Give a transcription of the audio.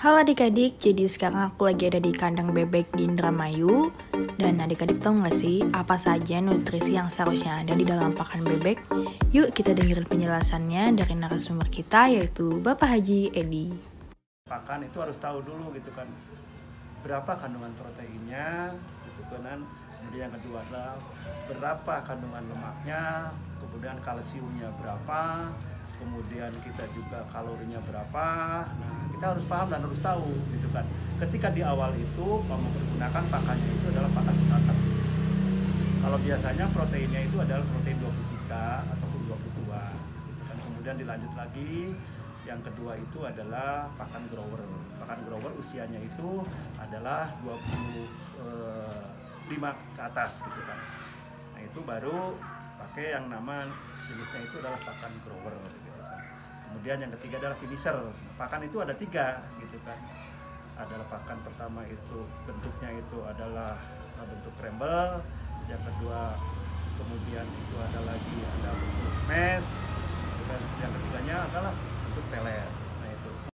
Halo adik-adik, jadi sekarang aku lagi ada di kandang bebek di Indramayu Dan adik-adik tau gak sih apa saja nutrisi yang seharusnya ada di dalam pakan bebek? Yuk kita dengerin penjelasannya dari narasumber kita yaitu Bapak Haji Edi. Pakan itu harus tahu dulu gitu kan Berapa kandungan proteinnya gitu kan. Kemudian yang kedua adalah berapa kandungan lemaknya Kemudian kalsiumnya berapa kemudian kita juga kalorinya berapa. Nah, kita harus paham dan harus tahu gitu kan. Ketika di awal itu kamu menggunakan pakannya itu adalah pakan starter. Kalau biasanya proteinnya itu adalah protein 23 ataupun 22 gitu kan. Kemudian dilanjut lagi yang kedua itu adalah pakan grower. Pakan grower usianya itu adalah 25 eh, ke atas gitu kan. Nah, itu baru pakai yang nama jenisnya itu adalah pakan grower kemudian yang ketiga adalah finisher. Pakan itu ada tiga gitu kan. Adalah pakan pertama itu bentuknya itu adalah uh, bentuk crumble yang kedua kemudian itu ada lagi ada bentuk mesh kan. yang ketiganya adalah bentuk pelet